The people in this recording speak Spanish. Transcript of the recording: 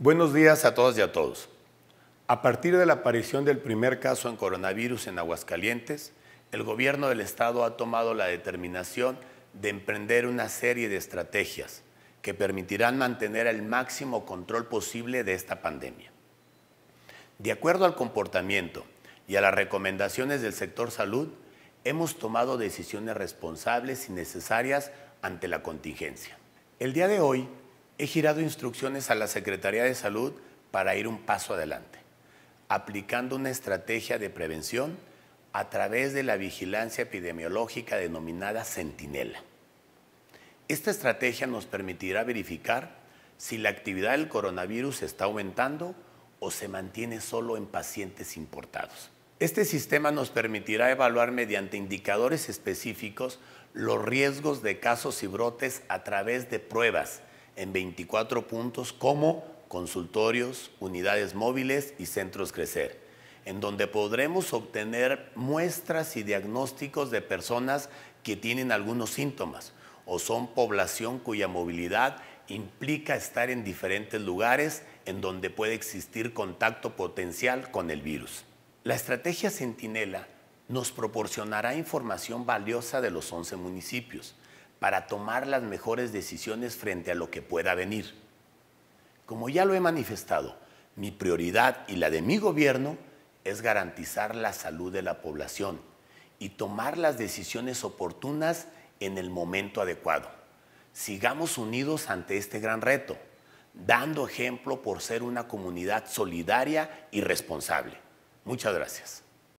Buenos días a todos y a todos. A partir de la aparición del primer caso en coronavirus en Aguascalientes, el gobierno del estado ha tomado la determinación de emprender una serie de estrategias que permitirán mantener el máximo control posible de esta pandemia. De acuerdo al comportamiento y a las recomendaciones del sector salud, hemos tomado decisiones responsables y necesarias ante la contingencia. El día de hoy he girado instrucciones a la Secretaría de Salud para ir un paso adelante, aplicando una estrategia de prevención a través de la vigilancia epidemiológica denominada Centinela. Esta estrategia nos permitirá verificar si la actividad del coronavirus está aumentando o se mantiene solo en pacientes importados. Este sistema nos permitirá evaluar mediante indicadores específicos los riesgos de casos y brotes a través de pruebas en 24 puntos como consultorios, unidades móviles y centros crecer, en donde podremos obtener muestras y diagnósticos de personas que tienen algunos síntomas o son población cuya movilidad implica estar en diferentes lugares en donde puede existir contacto potencial con el virus. La estrategia Centinela nos proporcionará información valiosa de los 11 municipios, para tomar las mejores decisiones frente a lo que pueda venir. Como ya lo he manifestado, mi prioridad y la de mi gobierno es garantizar la salud de la población y tomar las decisiones oportunas en el momento adecuado. Sigamos unidos ante este gran reto, dando ejemplo por ser una comunidad solidaria y responsable. Muchas gracias.